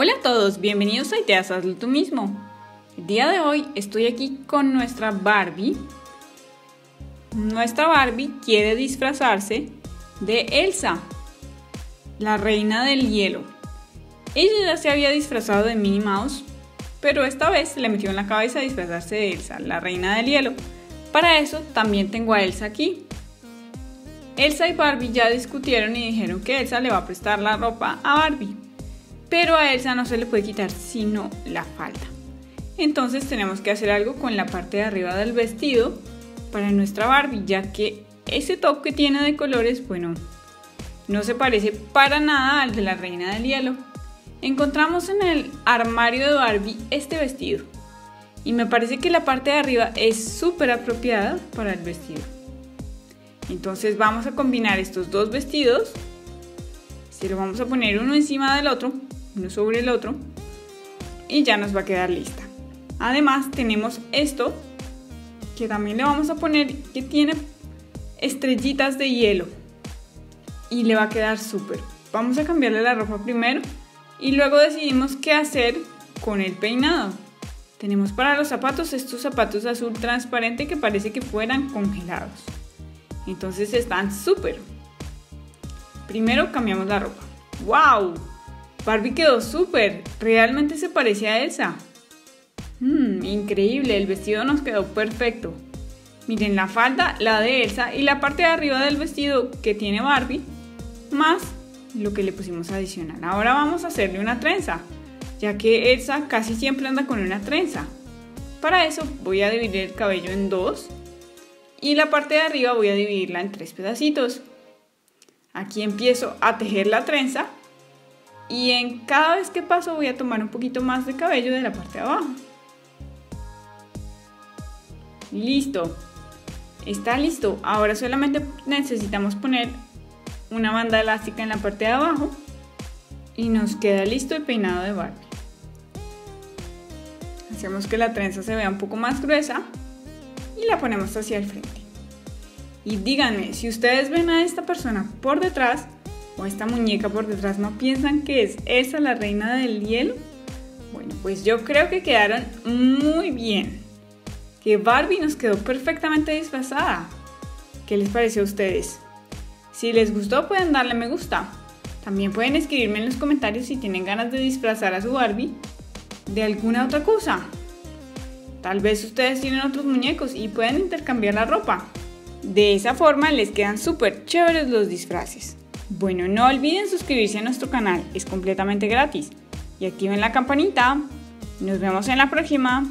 Hola a todos, bienvenidos a Ideas Hazlo tú mismo. El día de hoy estoy aquí con nuestra Barbie. Nuestra Barbie quiere disfrazarse de Elsa, la reina del hielo. Ella ya se había disfrazado de Minnie Mouse, pero esta vez se le metió en la cabeza disfrazarse de Elsa, la reina del hielo. Para eso también tengo a Elsa aquí. Elsa y Barbie ya discutieron y dijeron que Elsa le va a prestar la ropa a Barbie. Pero a Elsa no se le puede quitar sino la falda. Entonces tenemos que hacer algo con la parte de arriba del vestido para nuestra Barbie, ya que ese top que tiene de colores, bueno, no se parece para nada al de la reina del hielo. Encontramos en el armario de Barbie este vestido y me parece que la parte de arriba es súper apropiada para el vestido. Entonces vamos a combinar estos dos vestidos. Se lo vamos a poner uno encima del otro, uno sobre el otro. Y ya nos va a quedar lista. Además tenemos esto que también le vamos a poner que tiene estrellitas de hielo. Y le va a quedar súper. Vamos a cambiarle la ropa primero y luego decidimos qué hacer con el peinado. Tenemos para los zapatos estos zapatos azul transparente que parece que fueran congelados. Entonces están súper. Primero cambiamos la ropa. ¡Wow! Barbie quedó súper. Realmente se parece a Elsa. Mmm, increíble. El vestido nos quedó perfecto. Miren la falda, la de Elsa y la parte de arriba del vestido que tiene Barbie, más lo que le pusimos adicional. Ahora vamos a hacerle una trenza, ya que Elsa casi siempre anda con una trenza. Para eso voy a dividir el cabello en dos y la parte de arriba voy a dividirla en tres pedacitos. Aquí empiezo a tejer la trenza y en cada vez que paso voy a tomar un poquito más de cabello de la parte de abajo. Listo. Está listo. Ahora solamente necesitamos poner una banda elástica en la parte de abajo y nos queda listo el peinado de Barbie. Hacemos que la trenza se vea un poco más gruesa y la ponemos hacia el frente. Y díganme, si ustedes ven a esta persona por detrás o esta muñeca por detrás, ¿no piensan que es esa la reina del hielo? Bueno, pues yo creo que quedaron muy bien. Que Barbie nos quedó perfectamente disfrazada. ¿Qué les pareció a ustedes? Si les gustó pueden darle me gusta. También pueden escribirme en los comentarios si tienen ganas de disfrazar a su Barbie de alguna otra cosa. Tal vez ustedes tienen otros muñecos y pueden intercambiar la ropa. De esa forma les quedan súper chéveres los disfraces. Bueno, no olviden suscribirse a nuestro canal, es completamente gratis. Y activen la campanita. Nos vemos en la próxima.